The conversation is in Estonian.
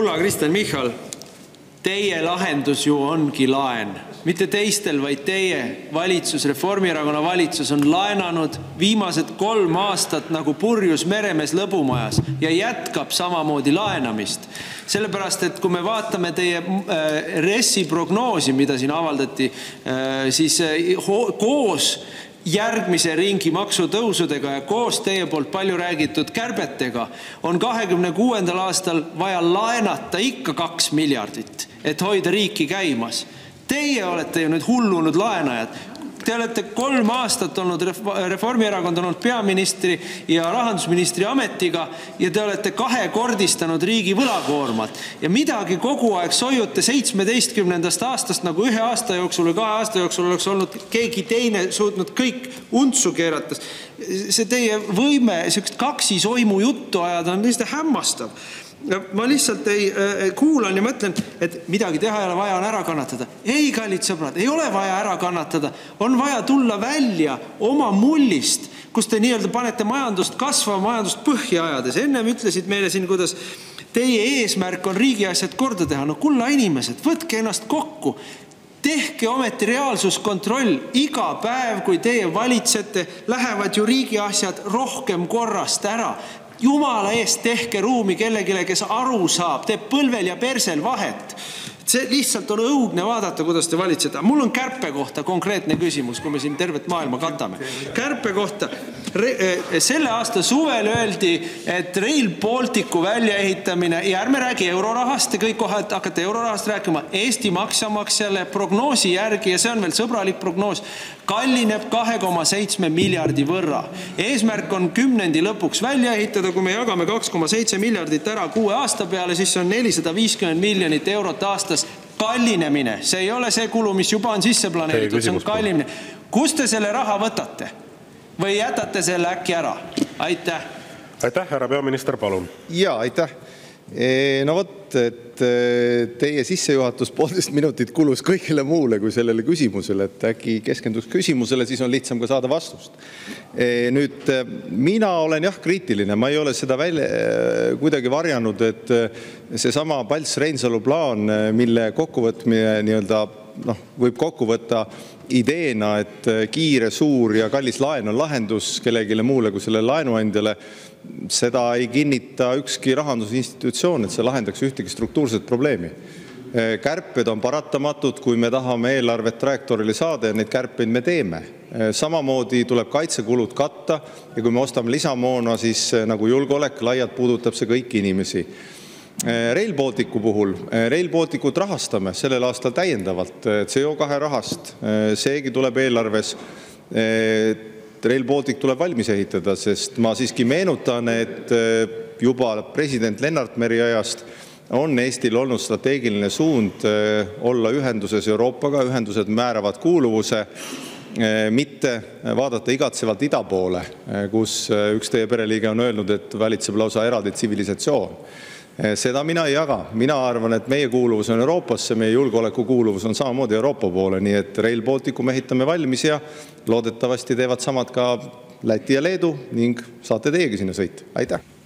kulla Kristen Michal, teie lahendus ju ongi laen, mitte teistel, vaid teie valitsus, Reformierakonna valitsus on laenanud viimased kolm aastat nagu purjus meremees lõbumajas ja jätkab samamoodi laenamist. sellepärast, et kui me vaatame teie äh, RES-i prognoosi, mida siin avaldati, äh, siis äh, koos järgmise ringi maksutõusudega ja koos teie poolt palju räägitud kärbetega on 2026. aastal vaja laenata ikka kaks miljardit, et hoida riiki käimas. Teie olete ju nüüd hullunud laenajad. Te olete kolm aastat olnud, Reformierakond on olnud peaministri ja rahandusministri ametiga ja te olete kahekordistanud riigi võlakoormat ja midagi kogu aeg soiute seitsmeteistkümnendast aastast, nagu ühe aasta jooksul või kahe aasta jooksul oleks olnud keegi teine suutnud kõik untsu keerata. See teie võime sihukest kaksisoimu juttu ajada on lihtsalt hämmastav ma lihtsalt ei äh, kuulan ja mõtlen, et midagi teha ei ole vaja, on ära kannatada. ei, kallid sõbrad, ei ole vaja ära kannatada, on vaja tulla välja oma mullist, kus te nii-öelda panete majandust kasvama, majandust põhja ajades. ennem ütlesid meile siin, kuidas teie eesmärk on riigi asjad korda teha. no kulla inimesed, võtke ennast kokku tehke ometi reaalsuskontroll, iga päev, kui teie valitsete, lähevad ju riigi asjad rohkem korrast ära jumala eest tehke ruumi kellelegi, kes aru saab, teeb põlvel ja persel vahet lihtsalt on õudne vaadata, kuidas te valitsete. mul on kärpe kohta konkreetne küsimus, kui me siin tervet maailma katame. kärpe kohta. Eh, selle aasta suvel öeldi, et Rail Balticu väljaehitamine ja ärme räägi eurorahast, te kõik kohe hakkate eurorahast rääkima, Eesti maksumaksjale prognoosi järgi ja see on veel sõbralik prognoos, kallineb kahe koma seitsme miljardi võrra. eesmärk on kümnendi lõpuks välja ehitada, kui me jagame kaks koma seitse miljardit ära kuue aasta peale, siis see on nelisada viiskümmend miljonit eurot aastas kallinemine, see ei ole see kulu, mis juba on sisse planeeritud, see on kallinemine. kust te selle raha võtate või jätate selle äkki ära? aitäh. aitäh, härra peaminister, palun. ja aitäh no vot, et teie sissejuhatus poolteist minutit kulus kõigele muule kui sellele küsimusele, et äkki keskenduks küsimusele, siis on lihtsam ka saada vastust. nüüd mina olen jah kriitiline, ma ei ole seda välja kuidagi varjanud, et seesama Palts-Reinsalu plaan, mille kokkuvõtmine nii-öelda võib kokku võtta ideena, et kiire, suur ja kallis laen on lahendus kellelegi muule kui sellele laenuandjale seda ei kinnita ükski rahandusinstitutsioon, et see lahendaks ühtegi struktuurset probleemi. kärped on paratamatud, kui me tahame eelarvet trajektoorile saada ja neid kärpeid me teeme. samamoodi tuleb kaitsekulud katta ja kui me ostame lisamoona, siis nagu julgeolek laialt puudutab see kõiki inimesi. Rail Balticu puhul, Rail Balticut rahastame sellel aastal täiendavalt CO2 rahast, seegi tuleb eelarves. Rail Baltic tuleb valmis ehitada, sest ma siiski meenutan, et juba president Lennart Meri ajast on Eestil olnud strateegiline suund olla ühenduses Euroopaga, ühendused määravad kuuluvuse, mitte vaadata igatsevalt ida poole, kus üks teie pereliige on öelnud, et valitseb lausa eraldi tsivilisatsioon seda mina ei jaga. mina arvan, et meie kuuluvus on Euroopasse, meie julgeoleku kuuluvus on samamoodi Euroopa poole, nii et Rail Balticu me ehitame valmis ja loodetavasti teevad samad ka Läti ja Leedu ning saate teiegi sinna sõita. aitäh!